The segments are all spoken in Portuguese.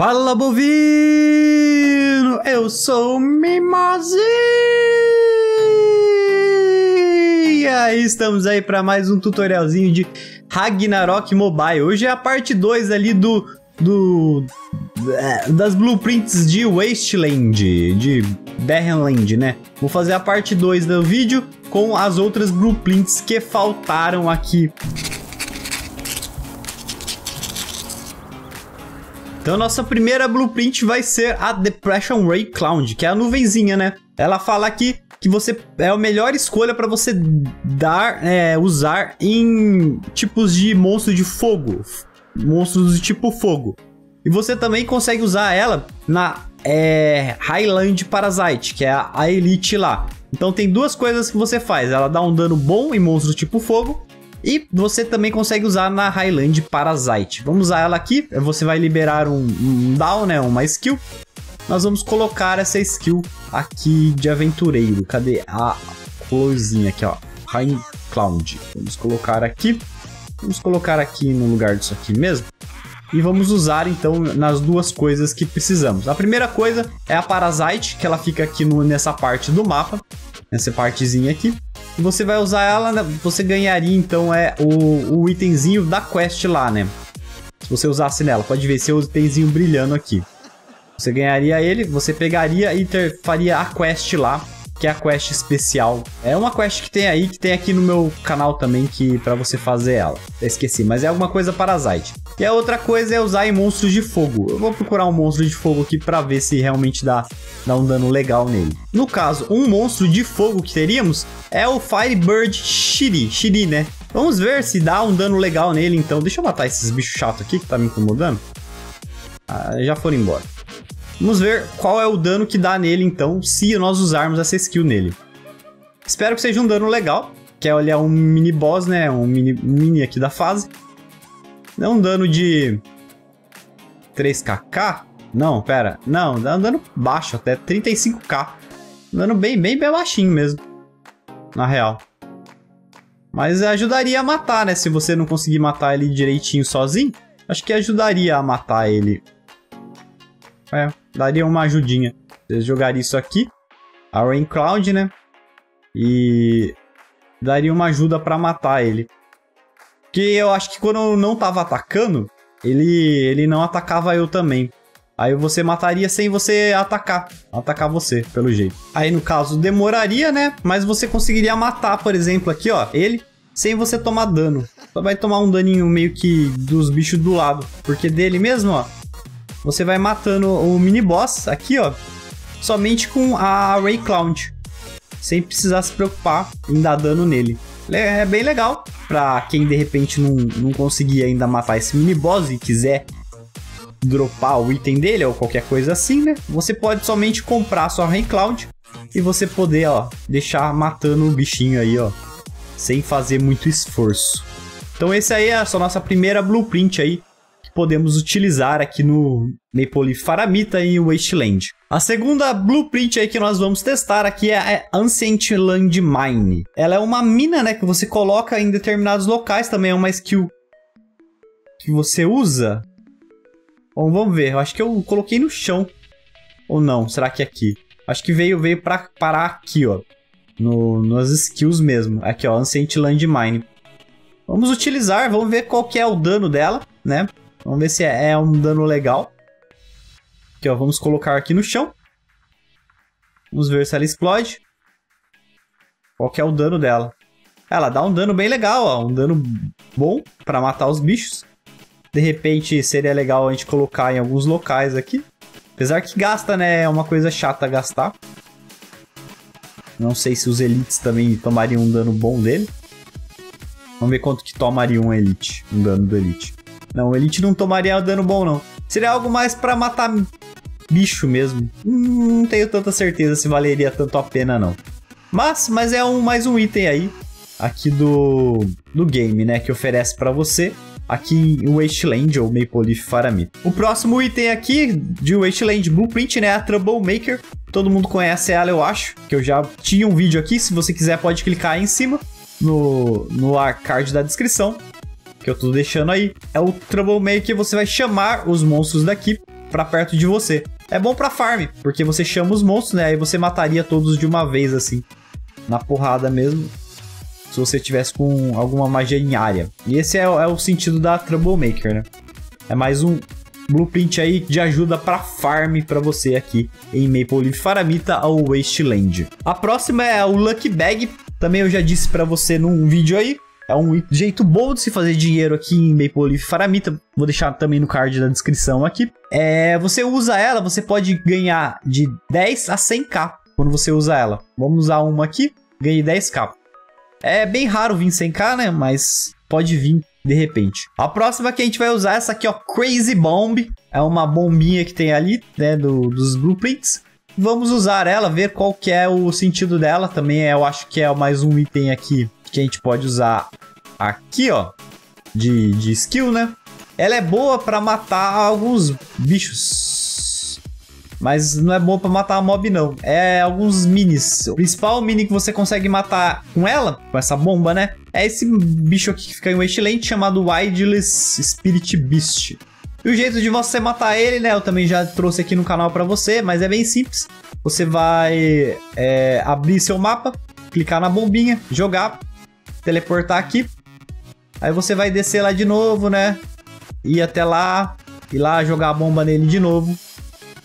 Fala bovino, eu sou o e estamos aí para mais um tutorialzinho de Ragnarok Mobile. Hoje é a parte 2 ali do, do é, das blueprints de Wasteland, de Barrenland, né? Vou fazer a parte 2 do vídeo com as outras blueprints que faltaram aqui. Então, nossa primeira blueprint vai ser a Depression Ray Cloud, que é a nuvenzinha, né? Ela fala aqui que você é a melhor escolha para você dar, é, usar em tipos de monstro de fogo, monstros do tipo fogo. E você também consegue usar ela na é, Highland Parasite, que é a Elite lá. Então tem duas coisas que você faz. Ela dá um dano bom em monstros tipo fogo e você também consegue usar na Highland Parasite. Vamos usar ela aqui. Você vai liberar um, um down, né? Uma skill. Nós vamos colocar essa skill aqui de aventureiro. Cadê a florzinha aqui, ó? High Cloud. Vamos colocar aqui. Vamos colocar aqui no lugar disso aqui mesmo. E vamos usar então nas duas coisas que precisamos. A primeira coisa é a Parasite, que ela fica aqui no, nessa parte do mapa. Nessa partezinha aqui você vai usar ela, né? você ganharia então é o, o itemzinho da quest lá, né? Se você usasse nela, pode ver seu itemzinho brilhando aqui. Você ganharia ele, você pegaria e ter, faria a quest lá que é a quest especial. É uma quest que tem aí, que tem aqui no meu canal também, que para você fazer ela. Eu esqueci, mas é alguma coisa Parasite. E a outra coisa é usar em monstros de fogo. Eu vou procurar um monstro de fogo aqui para ver se realmente dá, dá um dano legal nele. No caso, um monstro de fogo que teríamos é o Firebird Shiri, Shiri, né? Vamos ver se dá um dano legal nele, então. Deixa eu matar esses bichos chatos aqui que tá me incomodando. Ah, já foram embora. Vamos ver qual é o dano que dá nele, então, se nós usarmos essa skill nele. Espero que seja um dano legal, que é, ele é um mini boss, né? Um mini, mini aqui da fase. Dá um dano de 3kk? Não, pera. Não, dá um dano baixo, até 35k. Um dano bem, bem, bem baixinho mesmo. Na real. Mas ajudaria a matar, né? Se você não conseguir matar ele direitinho sozinho, acho que ajudaria a matar ele. É, daria uma ajudinha. Você jogaria isso aqui, a Rain Cloud, né? E daria uma ajuda para matar ele. Porque eu acho que quando eu não tava atacando, ele, ele não atacava eu também. Aí você mataria sem você atacar. Atacar você, pelo jeito. Aí no caso demoraria, né? Mas você conseguiria matar, por exemplo, aqui, ó, ele, sem você tomar dano. Só vai tomar um daninho meio que dos bichos do lado. Porque dele mesmo, ó, você vai matando o mini boss aqui, ó, somente com a Ray Cloud, sem precisar se preocupar em dar dano nele. É bem legal para quem de repente não, não conseguir ainda matar esse mini boss e quiser dropar o item dele ou qualquer coisa assim, né? Você pode somente comprar sua Ray Cloud e você poder, ó, deixar matando o bichinho aí, ó, sem fazer muito esforço. Então esse aí é a nossa primeira blueprint aí podemos utilizar aqui no Maple Leaf Faramita e Wasteland. A segunda blueprint aí que nós vamos testar aqui é a Ancient Land Mine. Ela é uma mina, né, que você coloca em determinados locais, também é uma skill que você usa. Bom, vamos ver, eu acho que eu coloquei no chão. Ou não, será que é aqui? Acho que veio, veio pra parar aqui, ó. No, nas skills mesmo. Aqui, ó, Ancient Land Mine. Vamos utilizar, vamos ver qual que é o dano dela, né? Vamos ver se é, é um dano legal. Aqui, ó, vamos colocar aqui no chão. Vamos ver se ela explode. Qual que é o dano dela. Ela dá um dano bem legal, ó. Um dano bom para matar os bichos. De repente, seria legal a gente colocar em alguns locais aqui. Apesar que gasta, né? É uma coisa chata gastar. Não sei se os elites também tomariam um dano bom dele. Vamos ver quanto que tomaria um elite. Um dano do elite. Não, o Elite não tomaria dano bom, não. Seria algo mais para matar bicho mesmo. Não tenho tanta certeza se valeria tanto a pena, não. Mas, mas é um, mais um item aí, aqui do, do game, né? Que oferece para você aqui em Wasteland ou Maple Leaf Faramir. O próximo item aqui de Wasteland Blueprint, né? É a Troublemaker. Todo mundo conhece ela, eu acho. Que eu já tinha um vídeo aqui. Se você quiser, pode clicar aí em cima no, no card da descrição que eu tô deixando aí, é o Troublemaker. Você vai chamar os monstros daqui pra perto de você. É bom pra farm, porque você chama os monstros, né? Aí você mataria todos de uma vez, assim. Na porrada mesmo. Se você tivesse com alguma magia em área. E esse é, é o sentido da Troublemaker, né? É mais um blueprint aí de ajuda para farm para você aqui em Maple Leaf Faramita ou Wasteland. A próxima é o Lucky Bag. Também eu já disse para você num vídeo aí. É um jeito bom de se fazer dinheiro aqui em Maple Leaf Faramita. Vou deixar também no card da descrição aqui. É, você usa ela, você pode ganhar de 10 a 100k quando você usa ela. Vamos usar uma aqui, ganhei 10k. É bem raro vir 100k, né? Mas pode vir de repente. A próxima que a gente vai usar é essa aqui, ó, Crazy Bomb. É uma bombinha que tem ali, né, do, dos blueprints. Vamos usar ela, ver qual que é o sentido dela. Também é, eu acho que é mais um item aqui que a gente pode usar aqui, ó, de, de skill, né? Ela é boa para matar alguns bichos mas não é bom para matar mob, não. É alguns minis. O principal mini que você consegue matar com ela, com essa bomba, né? É esse bicho aqui que fica em Wasteland, chamado Wildless Spirit Beast. E o jeito de você matar ele, né? Eu também já trouxe aqui no canal para você, mas é bem simples. Você vai é, abrir seu mapa, clicar na bombinha, jogar, teleportar aqui. Aí você vai descer lá de novo, né? Ir até lá, ir lá jogar a bomba nele de novo.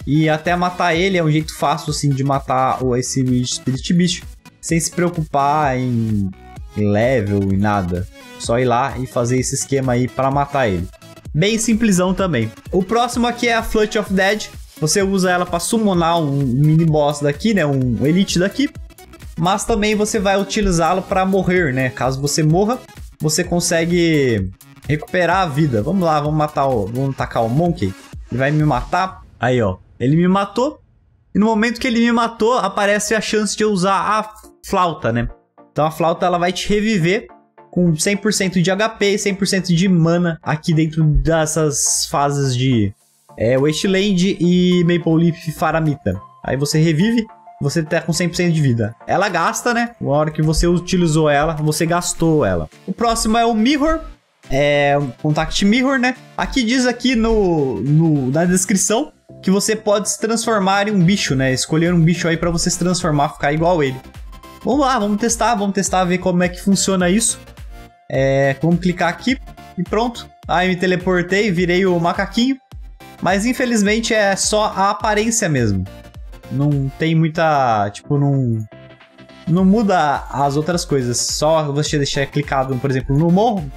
E até matar ele é um jeito fácil, assim, de matar esse Spirit Beast. Sem se preocupar em, em level e nada. Só ir lá e fazer esse esquema aí para matar ele. Bem simplesão também. O próximo aqui é a Flut of Dead. Você usa ela para summonar um mini boss daqui, né? Um elite daqui. Mas também você vai utilizá-lo para morrer, né? Caso você morra, você consegue recuperar a vida. Vamos lá, vamos matar o... Vamos atacar o Monkey. Ele vai me matar. Aí, ó. Ele me matou. E no momento que ele me matou, aparece a chance de eu usar a flauta, né? Então a flauta ela vai te reviver com 100% de HP e 100% de mana aqui dentro dessas fases de é, Wasteland e Maple Leaf Faramita. Aí você revive, você tá com 100% de vida. Ela gasta, né? Na hora que você utilizou ela, você gastou ela. O próximo é o Mirror. É Contact Mirror, né? Aqui diz aqui no, no, na descrição que você pode se transformar em um bicho, né? Escolher um bicho aí para você se transformar, ficar igual ele. Vamos lá, vamos testar, vamos testar, ver como é que funciona isso. É, vamos clicar aqui e pronto. Aí me teleportei, virei o macaquinho. Mas infelizmente é só a aparência mesmo. Não tem muita. Tipo, não. Não muda as outras coisas. Só você deixar clicado, por exemplo, no morro.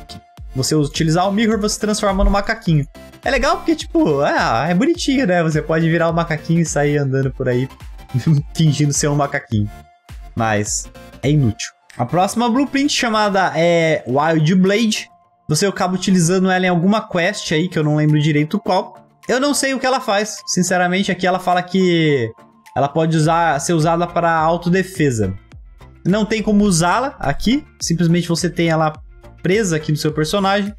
Você utilizar o mirror, você transforma no macaquinho. É legal porque, tipo, é, é bonitinho, né? Você pode virar o um macaquinho e sair andando por aí fingindo ser um macaquinho. Mas é inútil. A próxima blueprint chamada é Wild Blade. Você acaba utilizando ela em alguma quest aí, que eu não lembro direito qual. Eu não sei o que ela faz. Sinceramente, aqui ela fala que ela pode usar, ser usada para autodefesa. Não tem como usá-la aqui. Simplesmente você tem ela presa aqui no seu personagem.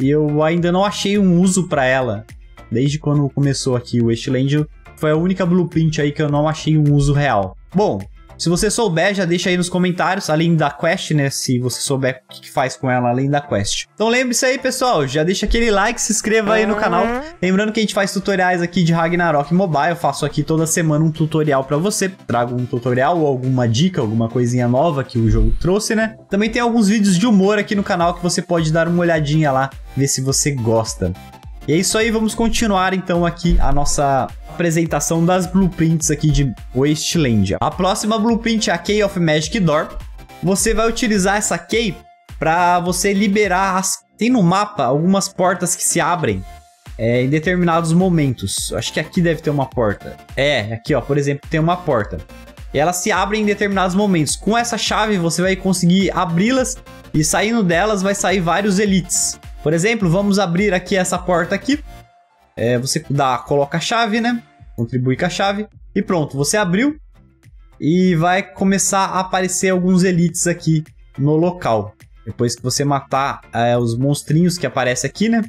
E eu ainda não achei um uso para ela. Desde quando começou aqui o Wasteland, foi a única blueprint aí que eu não achei um uso real. Bom, se você souber, já deixa aí nos comentários, além da quest, né? Se você souber o que faz com ela além da quest. Então lembre-se aí, pessoal, já deixa aquele like, se inscreva aí no canal. Lembrando que a gente faz tutoriais aqui de Ragnarok Mobile, eu faço aqui toda semana um tutorial para você. Trago um tutorial ou alguma dica, alguma coisinha nova que o jogo trouxe, né? Também tem alguns vídeos de humor aqui no canal que você pode dar uma olhadinha lá, ver se você gosta. E é isso aí, vamos continuar então aqui a nossa apresentação das blueprints aqui de Wasteland. A próxima blueprint é a Key of Magic Door. Você vai utilizar essa Key para você liberar as... Tem no mapa algumas portas que se abrem é, em determinados momentos. Acho que aqui deve ter uma porta. É, aqui ó, por exemplo, tem uma porta. E elas se abrem em determinados momentos. Com essa chave você vai conseguir abri-las e saindo delas vai sair vários elites. Por exemplo, vamos abrir aqui essa porta aqui. É, você dá, coloca a chave, né? Contribui com a chave. E pronto, você abriu. E vai começar a aparecer alguns elites aqui no local. Depois que você matar é, os monstrinhos que aparecem aqui, né?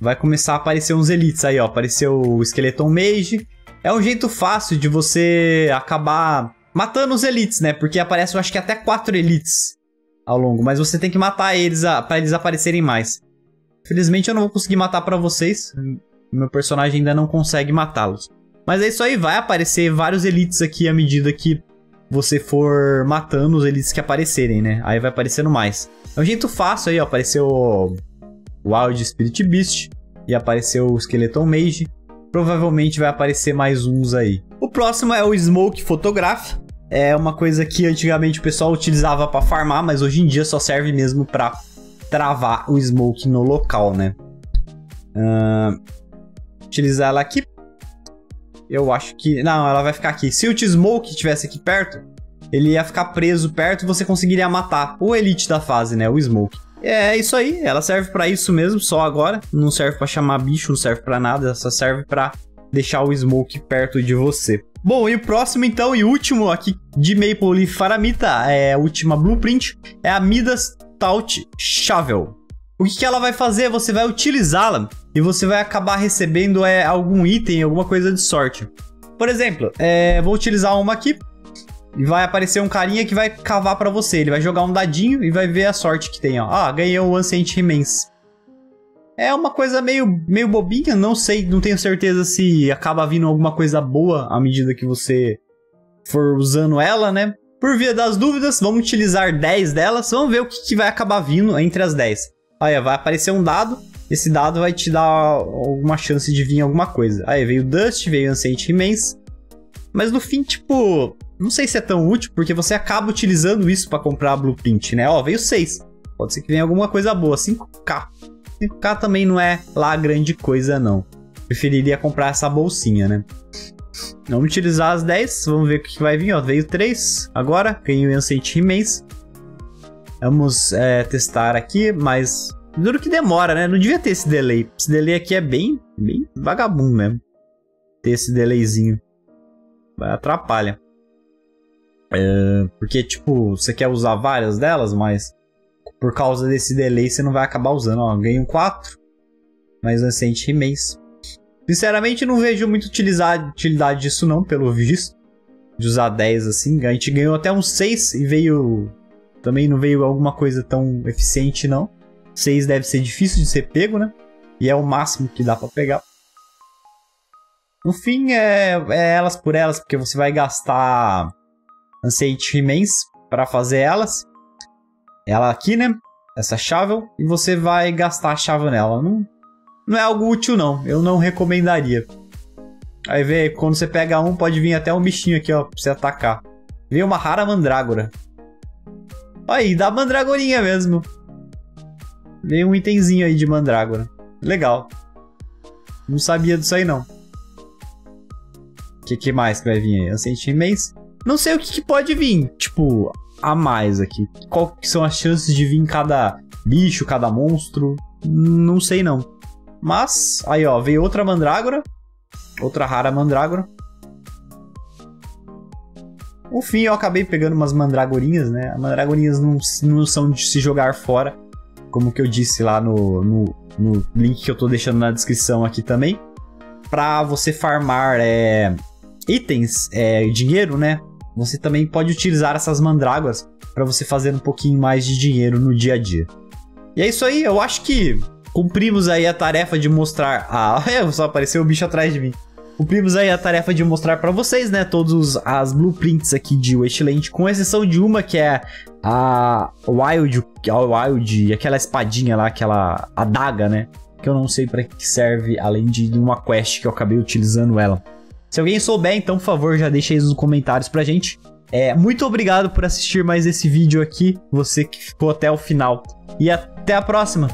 Vai começar a aparecer uns elites aí, ó. Apareceu o Skeleton Mage. É um jeito fácil de você acabar matando os elites, né? Porque aparece, eu acho que até quatro elites ao longo. Mas você tem que matar eles para eles aparecerem mais. Felizmente eu não vou conseguir matar para vocês. Meu personagem ainda não consegue matá-los. Mas é isso aí, vai aparecer vários elites aqui à medida que você for matando os elites que aparecerem, né? Aí vai aparecendo mais. É um jeito fácil aí, ó. Apareceu o Wild Spirit Beast e apareceu o Skeleton Mage. Provavelmente vai aparecer mais uns aí. O próximo é o Smoke Photograph. É uma coisa que antigamente o pessoal utilizava para farmar, mas hoje em dia só serve mesmo para travar o Smoke no local, né? Uh, utilizar ela aqui. Eu acho que... Não, ela vai ficar aqui. Se o T-Smoke estivesse aqui perto, ele ia ficar preso perto e você conseguiria matar o Elite da fase, né? O Smoke. É isso aí, ela serve para isso mesmo, só agora. Não serve para chamar bicho, não serve para nada, só serve para deixar o Smoke perto de você. Bom, e o próximo então e último aqui de Maple Leaf Faramita, é a última blueprint, é a Midas Taut Shovel. O que, que ela vai fazer? Você vai utilizá-la e você vai acabar recebendo é, algum item, alguma coisa de sorte. Por exemplo, é, vou utilizar uma aqui e vai aparecer um carinha que vai cavar para você. Ele vai jogar um dadinho e vai ver a sorte que tem. Ó. Ah, ganhei o Ancient Remains. É uma coisa meio, meio bobinha, não sei, não tenho certeza se acaba vindo alguma coisa boa à medida que você for usando ela, né? Por via das dúvidas, vamos utilizar 10 delas, vamos ver o que, que vai acabar vindo entre as 10. Aí vai aparecer um dado, esse dado vai te dar alguma chance de vir alguma coisa. Aí veio Dust, veio Ancient Remains, mas no fim, tipo, não sei se é tão útil, porque você acaba utilizando isso para comprar Blueprint, né? Ó, veio 6. Pode ser que venha alguma coisa boa, 5k. 5k também não é lá grande coisa, não. Preferiria comprar essa bolsinha, né? Vamos utilizar as 10, vamos ver o que vai vir, ó. Veio 3 agora, ganhei o Ancient Remains. Vamos é, testar aqui, mas duro que demora, né? Não devia ter esse delay. Esse delay aqui é bem, bem vagabundo mesmo. Ter esse delayzinho. Atrapalha. É, porque, tipo, você quer usar várias delas, mas por causa desse delay você não vai acabar usando. Ó, ganho 4, mas recente mês. Sinceramente, não vejo muito utilidade disso não, pelo visto. De usar 10 assim. A gente ganhou até um 6 e veio... Também não veio alguma coisa tão eficiente não. 6 deve ser difícil de ser pego, né? E é o máximo que dá para pegar. No fim, é, é elas por elas, porque você vai gastar Ancient Remains para fazer elas. Ela aqui, né? Essa chave e você vai gastar a chave nela. Não, não é algo útil, não. Eu não recomendaria. Aí vê, quando você pega um, pode vir até um bichinho aqui, ó, pra você atacar. Vem uma rara mandrágora. Aí, dá mandragorinha mesmo. Vem um itemzinho aí de mandrágora. Legal. Não sabia disso aí, não. O que, que mais que vai vir aí? Ancient Remains. Não sei o que, que pode vir, tipo, a mais aqui. Qual que são as chances de vir cada bicho, cada monstro? Não sei não. Mas, aí ó, veio outra mandrágora. Outra rara mandrágora. No fim, eu acabei pegando umas mandragorinhas, né? As mandragorinhas não, não são de se jogar fora. Como que eu disse lá no, no, no link que eu tô deixando na descrição aqui também. Pra você farmar é, itens, é, dinheiro, né? Você também pode utilizar essas mandrágoras para você fazer um pouquinho mais de dinheiro no dia a dia. E é isso aí, eu acho que cumprimos aí a tarefa de mostrar. Ah, é, só apareceu o bicho atrás de mim. Cumprimos aí a tarefa de mostrar para vocês, né, todos as blueprints aqui de Wasteland, com exceção de uma que é a Wild, a Wild, aquela espadinha lá, aquela adaga, né, que eu não sei para que serve, além de uma quest que eu acabei utilizando ela. Se alguém souber, então, por favor, já deixa aí nos comentários pra gente. É, muito obrigado por assistir mais esse vídeo aqui, você que ficou até o final. E até a próxima!